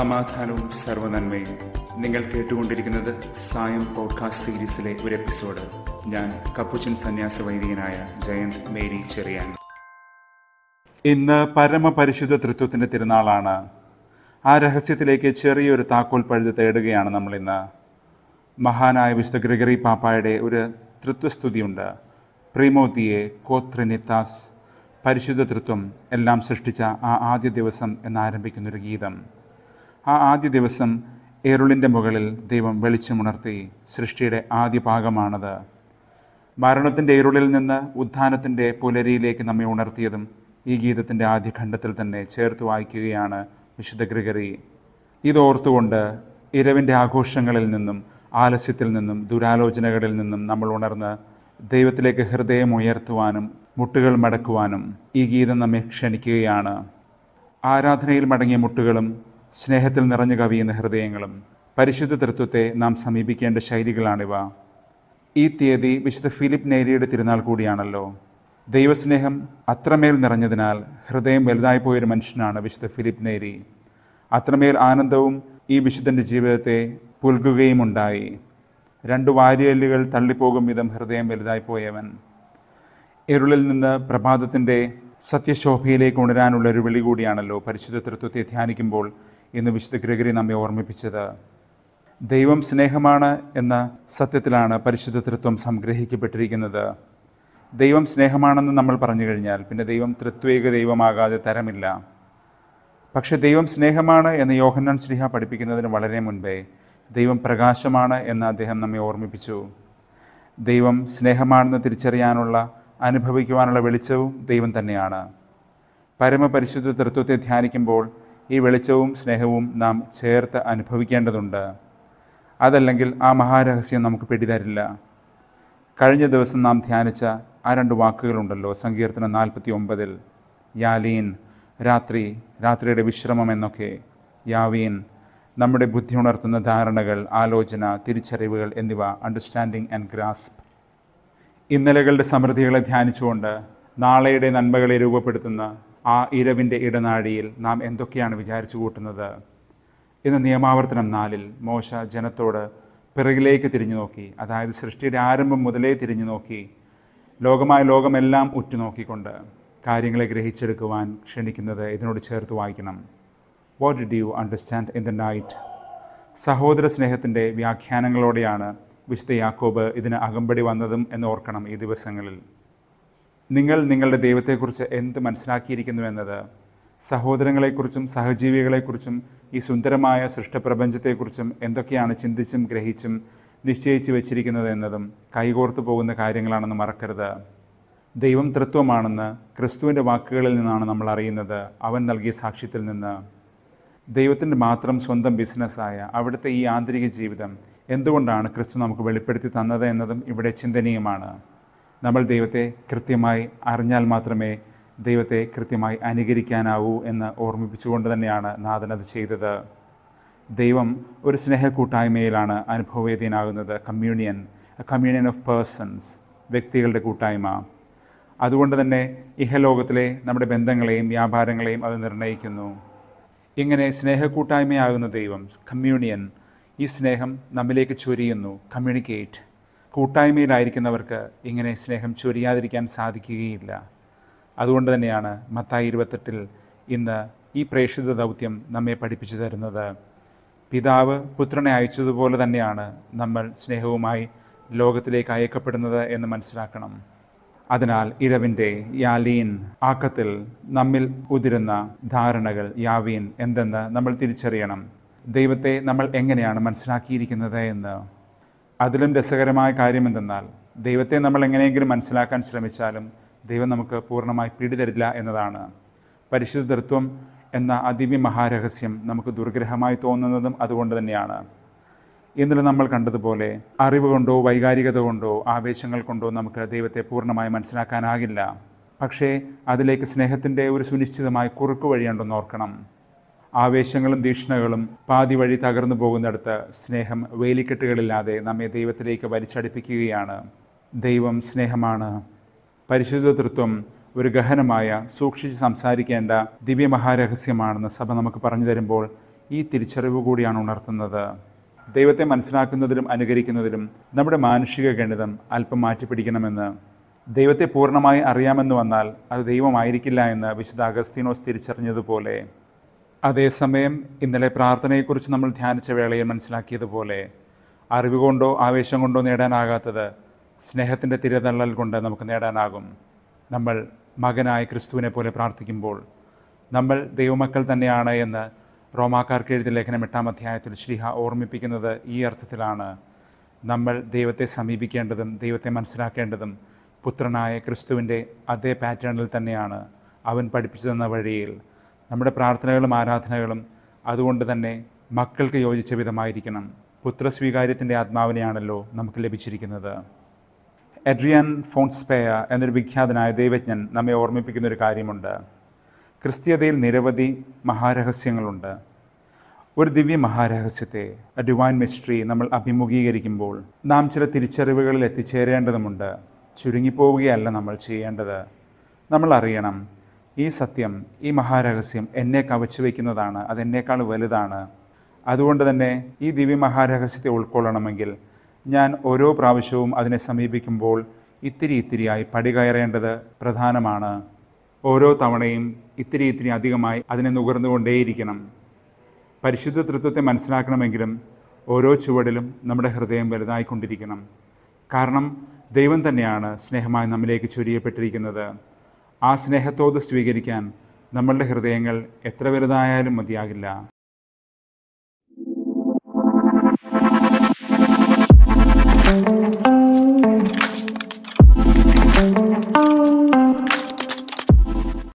സമാധാനവും സർവനന്മയും നിങ്ങൾ കേട്ടുകൊണ്ടിരിക്കുന്നത് സായം പോഡ്കാസ്റ്റ് സീരീസിലെ ഒരു എപ്പിസോഡ്. ഞാൻ കപ്പുച്ചൻ സന്യാസ വൈദികനായ ജയന്ത് മേരി ചെറിയാൻ. ഇന്ന് പരമപരിശുദ്ധ തൃത്വത്തിന്റെ തിരുനാളാണ്. ആ രഹസ്യത്തിലേക്ക് ചെറിയൊരു താക്കോൽ പഴുത് തേടുകയാണ് നമ്മൾ ഇന്ന്. മഹാനായ വിശുദ്ധ ഗ്രിഗറി പാപ്പായുടെ ഒരു തൃത്വസ്തുതിയുണ്ട്. പ്രീമോതിയെ കോത്രിനിത്താസ് പരിശുദ്ധ തൃത്വം എല്ലാം സൃഷ്ടിച്ച ആ ആദ്യ ദിവസം എന്നാരംഭിക്കുന്നൊരു ഗീതം. ആ ആദ്യ ദിവസം എരുളിന്റെ മുകളിൽ ദൈവം വെളിച്ചമുണർത്തി സൃഷ്ടിയുടെ ആദ്യ ഭാഗമാണത്. മരണത്തിന്റെ ഇരുളിൽ നിന്ന് ഉത്ഥാനത്തിന്റെ പുലരിയിലേക്ക് നമ്മെ ഉണർത്തിയതും ഈ ഗീതത്തിന്റെ ആദ്യ ഖണ്ഡത്തിൽ തന്നെ ചേർത്ത് വായിക്കുകയാണ് വിശുദ്ധ ഗ്രിഗറി. ഇതോർത്തുകൊണ്ട് ഇരവിന്റെ ആഘോഷങ്ങളിൽ നിന്നും ആലസ്യത്തിൽ നിന്നും ദുരാലോചനകളിൽ നിന്നും നമ്മൾ ഉണർന്ന് ദൈവത്തിലേക്ക് ഹൃദയം ഉയർത്തുവാനും മുട്ടുകൾ മടക്കുവാനും ഈ ഗീതം നമ്മെ ക്ഷണിക്കുകയാണ്. ആരാധനയിൽ മടങ്ങിയ മുട്ടുകളും സ്നേഹത്തിൽ നിറഞ്ഞു കവിയുന്ന ഹൃദയങ്ങളും പരിശുദ്ധ തൃത്വത്തെ നാം സമീപിക്കേണ്ട ശൈലികളാണിവ. ഈ തീയതി വിശുദ്ധ ഫിലിപ്പ് നേരിയുടെ തിരുനാൾ കൂടിയാണല്ലോ. ദൈവസ്നേഹം അത്രമേൽ നിറഞ്ഞതിനാൽ ഹൃദയം വലുതായിപ്പോയൊരു മനുഷ്യനാണ് വിശുദ്ധ ഫിലിപ്പ് നേരി. അത്രമേൽ ആനന്ദവും ഈ വിശുദ്ധന്റെ ജീവിതത്തെ പുൽകുകയും ഉണ്ടായി രണ്ടു വാരിയല്ലുകൾ തള്ളിപ്പോകും വിധം ഹൃദയം വലുതായിപ്പോയവൻ ഇരുളിൽ നിന്ന് പ്രഭാതത്തിന്റെ സത്യശോഭയിലേക്ക് ഉണരാനുള്ള ഒരു വിളി കൂടിയാണല്ലോ പരിശുദ്ധ തൃത്വത്തെ ധ്യാനിക്കുമ്പോൾ ഇന്ന് വിശുദ്ധ ഗ്രഗരി നമ്മെ ഓർമ്മിപ്പിച്ചത്. ദൈവം സ്നേഹമാണ് എന്ന സത്യത്തിലാണ് പരിശുദ്ധ തൃത്വം സംഗ്രഹിക്കപ്പെട്ടിരിക്കുന്നത്. ദൈവം സ്നേഹമാണെന്ന് നമ്മൾ പറഞ്ഞു കഴിഞ്ഞാൽ പിന്നെ ദൈവം തൃത്വേക ദൈവമാകാതെ തരമില്ല. പക്ഷെ ദൈവം സ്നേഹമാണ് എന്ന് യോഹന്നാൻ ശ്രീഹ പഠിപ്പിക്കുന്നതിന് വളരെ മുൻപേ ദൈവം പ്രകാശമാണ് എന്ന് അദ്ദേഹം നമ്മെ ഓർമ്മിപ്പിച്ചു. ദൈവം സ്നേഹമാണെന്ന് തിരിച്ചറിയാനുള്ള അനുഭവിക്കുവാനുള്ള വെളിച്ചവും ദൈവം തന്നെയാണ്. പരമപരിശുദ്ധ തൃത്വത്തെ ധ്യാനിക്കുമ്പോൾ ഈ വെളിച്ചവും സ്നേഹവും നാം ചേർത്ത് അനുഭവിക്കേണ്ടതുണ്ട്. അതല്ലെങ്കിൽ ആ മഹാരഹസ്യം നമുക്ക് പിടിതരില്ല. കഴിഞ്ഞ ദിവസം നാം ധ്യാനിച്ച ആ രണ്ട് വാക്കുകളുണ്ടല്ലോ സങ്കീർത്തനം നാൽപ്പത്തി ഒമ്പതിൽ യാലീൻ രാത്രി രാത്രിയുടെ വിശ്രമം എന്നൊക്കെ. യാവീൻ നമ്മുടെ ബുദ്ധി ഉണർത്തുന്ന ധാരണകൾ ആലോചന തിരിച്ചറിവുകൾ എന്നിവ അണ്ടർസ്റ്റാൻഡിങ് ആൻഡ് ഗ്രാസ്പ് ഇന്നലകളുടെ സമൃദ്ധികളെ ധ്യാനിച്ചുകൊണ്ട് നാളെയുടെ നന്മകളെ രൂപപ്പെടുത്തുന്ന ആ ഇരവിന്റെ ഇടനാഴിയിൽ നാം എന്തൊക്കെയാണ് വിചാരിച്ചു കൂട്ടുന്നത്? ഇന്ന് നിയമാവർത്തനം നാലിൽ മോശ ജനത്തോട് പിറകിലേക്ക് തിരിഞ്ഞു നോക്കി. അതായത് സൃഷ്ടിയുടെ ആരംഭം മുതലേ തിരിഞ്ഞു നോക്കി. ലോകമായ ലോകമെല്ലാം ഉറ്റുനോക്കിക്കൊണ്ട് കാര്യങ്ങളെ ഗ്രഹിച്ചെടുക്കുവാൻ ക്ഷണിക്കുന്നത് ഇതിനോട് ചേർത്ത് വായിക്കണം. What did you understand in the night സഹോദര സ്നേഹത്തിന്റെ വ്യാഖ്യാനങ്ങളോടെയാണ് വിശുദ്ധ യാക്കോബ് ഇതിന് അകമ്പടി വന്നതും എന്ന് ഓർക്കണം ഈ ദിവസങ്ങളിൽ. നിങ്ങൾ നിങ്ങളുടെ ദൈവത്തെക്കുറിച്ച് എന്ത് മനസ്സിലാക്കിയിരിക്കുന്നു എന്നത് സഹോദരങ്ങളെക്കുറിച്ചും സഹജീവികളെക്കുറിച്ചും ഈ സുന്ദരമായ സൃഷ്ടപ്രപഞ്ചത്തെക്കുറിച്ചും എന്തൊക്കെയാണ് ചിന്തിച്ചും ഗ്രഹിച്ചും നിശ്ചയിച്ചു വെച്ചിരിക്കുന്നത് എന്നതും കൈകോർത്തു പോകുന്ന കാര്യങ്ങളാണെന്ന് മറക്കരുത്. ദൈവം തൃത്വമാണെന്ന് ക്രിസ്തുവിന്റെ വാക്കുകളിൽ നിന്നാണ് നമ്മൾ അറിയുന്നത്. അവൻ നൽകിയ സാക്ഷ്യത്തിൽ നിന്ന്. ദൈവത്തിന്റെ മാത്രം സ്വന്തം ബിസിനസ്സായ അവിടുത്തെ ഈ ആന്തരിക ജീവിതം എന്തുകൊണ്ടാണ് ക്രിസ്തു നമുക്ക് വെളിപ്പെടുത്തി തന്നത് എന്നതും ഇവിടെ ചിന്തനീയമാണ്. നമ്മൾ ദൈവത്തെ കൃത്യമായി അറിഞ്ഞാൽ മാത്രമേ ദൈവത്തെ കൃത്യമായി അനുകരിക്കാനാവൂ എന്ന് ഓർമ്മിപ്പിച്ചുകൊണ്ട് തന്നെയാണ് നാഥൻ അത് ചെയ്തത്. ദൈവം ഒരു സ്നേഹക്കൂട്ടായ്മയിലാണ് അനുഭവവേദ്യനാകുന്നത്. കമ്മ്യൂണിയൻ കമ്മ്യൂണിയൻ ഓഫ് പേഴ്സൺസ് വ്യക്തികളുടെ കൂട്ടായ്മ. അതുകൊണ്ട് തന്നെ ഇഹലോകത്തിലെ നമ്മുടെ ബന്ധങ്ങളെയും വ്യാപാരങ്ങളെയും അത് നിർണയിക്കുന്നു ഇങ്ങനെ സ്നേഹക്കൂട്ടായ്മയാകുന്ന ദൈവം കമ്മ്യൂണിയൻ ഈ സ്നേഹം നമ്മിലേക്ക് ചൊരിയുന്നു. കമ്മ്യൂണിക്കേറ്റ്. കൂട്ടായ്മയിലായിരിക്കുന്നവർക്ക് ഇങ്ങനെ സ്നേഹം ചൊരിയാതിരിക്കാൻ സാധിക്കുകയില്ല. അതുകൊണ്ട് തന്നെയാണ് മത്തായി ഇരുപത്തെട്ടിൽ ഇന്ന് ഈ പ്രേക്ഷിത ദൗത്യം നമ്മെ പഠിപ്പിച്ചു തരുന്നത്. പിതാവ് പുത്രനെ അയച്ചതുപോലെ തന്നെയാണ് നമ്മൾ സ്നേഹവുമായി ലോകത്തിലേക്ക് അയക്കപ്പെടുന്നത് എന്ന് മനസ്സിലാക്കണം. അതിനാൽ ഇരവിന്റെ യാലീൻ ആക്കത്തിൽ നമ്മിൽ ഉതിരുന്ന ധാരണകൾ യാവീൻ എന്തെന്ന് നമ്മൾ തിരിച്ചറിയണം. ദൈവത്തെ നമ്മൾ എങ്ങനെയാണ് മനസ്സിലാക്കിയിരിക്കുന്നത് എന്ന്. അതിലും രസകരമായ കാര്യം എന്തെന്നാൽ ദൈവത്തെ നമ്മൾ എങ്ങനെയെങ്കിലും മനസ്സിലാക്കാൻ ശ്രമിച്ചാലും ദൈവം നമുക്ക് പൂർണമായി പിടിതരില്ല എന്നതാണ്. പരിശുദ്ധത്വം എന്ന അതിവ്യ മഹാരഹസ്യം നമുക്ക് ദുർഗ്രഹമായി തോന്നുന്നതും അതുകൊണ്ട് തന്നെയാണ്. ഇന്നലെ നമ്മൾ കണ്ടതുപോലെ അറിവ് കൊണ്ടോ വൈകാരികത കൊണ്ടോ ആവേശങ്ങൾ കൊണ്ടോ നമുക്ക് ദൈവത്തെ പൂർണമായി മനസ്സിലാക്കാനാകില്ല. പക്ഷേ അതിലേക്ക് സ്നേഹത്തിന്റെ ഒരു സുനിശ്ചിതമായ കുറുക്കു വഴിയുണ്ടെന്ന് ഓർക്കണം. ആവേശങ്ങളും തീക്ഷ്ണകളും പാതി വഴി തകർന്നു പോകുന്നിടത്ത് സ്നേഹം വേലിക്കെട്ടുകളില്ലാതെ നമ്മെ ദൈവത്തിലേക്ക് വലിച്ചടിപ്പിക്കുകയാണ്. ദൈവം സ്നേഹമാണ്. പരിശുദ്ധ തൃത്വം ഒരു ഗഹനമായ സൂക്ഷിച്ച് സംസാരിക്കേണ്ട ദിവ്യമഹാരഹസ്യമാണെന്ന് സഭ നമുക്ക് പറഞ്ഞു തരുമ്പോൾ ഈ തിരിച്ചറിവ് കൂടിയാണ് ഉണർത്തുന്നത്. ദൈവത്തെ മനസ്സിലാക്കുന്നതിലും അനുകരിക്കുന്നതിലും നമ്മുടെ മാനുഷിക ഗണിതം അല്പം മാറ്റിപ്പിടിക്കണമെന്ന്. ദൈവത്തെ പൂർണമായി അറിയാമെന്ന് വന്നാൽ അത് ദൈവമായിരിക്കില്ല എന്ന് വിശുദ്ധ അഗസ്തീനോസ് തിരിച്ചറിഞ്ഞതുപോലെ അതേസമയം ഇന്നലെ പ്രാർത്ഥനയെക്കുറിച്ച് നമ്മൾ ധ്യാനിച്ച വേളയിൽ മനസ്സിലാക്കിയതുപോലെ അറിവ് കൊണ്ടോ ആവേശം കൊണ്ടോ നേടാനാകാത്തത് സ്നേഹത്തിന്റെ തിരതള്ളൽ കൊണ്ട് നമുക്ക് നേടാനാകും. നമ്മൾ മകനായ ക്രിസ്തുവിനെ പോലെ പ്രാർത്ഥിക്കുമ്പോൾ നമ്മൾ ദൈവമക്കൾ തന്നെയാണ് എന്ന് റോമാക്കാർക്ക് എഴുതിയ ലേഖനം എട്ടാം അധ്യായത്തിൽ ശ്രീഹ ഓർമ്മിപ്പിക്കുന്നത് ഈ അർത്ഥത്തിലാണ്. നമ്മൾ ദൈവത്തെ സമീപിക്കേണ്ടതും ദൈവത്തെ മനസ്സിലാക്കേണ്ടതും പുത്രനായ ക്രിസ്തുവിന്റെ അതേ പാറ്റേണിൽ തന്നെയാണ് അവൻ പഠിപ്പിച്ചു തന്ന വഴിയിൽ നമ്മുടെ പ്രാർത്ഥനകളും ആരാധനകളും അതുകൊണ്ട് തന്നെ മക്കൾക്ക് യോജിച്ച വിധമായിരിക്കണം. പുത്രസ്വീകാര്യത്തിന്റെ ആത്മാവിനെയാണല്ലോ നമുക്ക് ലഭിച്ചിരിക്കുന്നത്. എഡ്രിയൻ ഫോൺസ്പേയ എന്നൊരു വിഖ്യാതനായ ദൈവജ്ഞൻ നമ്മെ ഓർമ്മിപ്പിക്കുന്ന ഒരു കാര്യമുണ്ട്. ക്രിസ്തീയതയിൽ നിരവധി മഹാരഹസ്യങ്ങളുണ്ട്. ഒരു ദിവ്യ മഹാരഹസ്യത്തെ ഡിവൈൻ മിസ്റ്ററി നമ്മൾ അഭിമുഖീകരിക്കുമ്പോൾ നാം ചില തിരിച്ചറിവുകളിൽ എത്തിച്ചേരേണ്ടതുമുണ്ട്. ചുരുങ്ങിപ്പോവുകയല്ല നമ്മൾ ചെയ്യേണ്ടത്. നമ്മൾ അറിയണം ഈ സത്യം ഈ മഹാരഹസ്യം എന്നെ കവച്ചു വയ്ക്കുന്നതാണ് അതെന്നേക്കാൾ വലുതാണ്. അതുകൊണ്ട് തന്നെ ഈ ദിവ്യ മഹാരഹസ്യത്തെ ഉൾക്കൊള്ളണമെങ്കിൽ ഞാൻ ഓരോ പ്രാവശ്യവും അതിനെ സമീപിക്കുമ്പോൾ ഇത്തിരി ഇത്തിരിയായി പടി കയറേണ്ടത് പ്രധാനമാണ്. ഓരോ തവണയും ഇത്തിരി ഇത്തിരി അധികമായി അതിനെ നുകർന്നുകൊണ്ടേയിരിക്കണം. പരിശുദ്ധ തൃത്വത്തെ മനസ്സിലാക്കണമെങ്കിലും ഓരോ ചുവടിലും നമ്മുടെ ഹൃദയം വലുതായിക്കൊണ്ടിരിക്കണം. കാരണം ദൈവം തന്നെയാണ് സ്നേഹമായി നമ്മിലേക്ക് ചൊരിയപ്പെട്ടിരിക്കുന്നത്. ആ സ്നേഹത്തോട് സ്വീകരിക്കാൻ നമ്മളുടെ ഹൃദയങ്ങൾ എത്ര വലുതായാലും മതിയാകില്ല.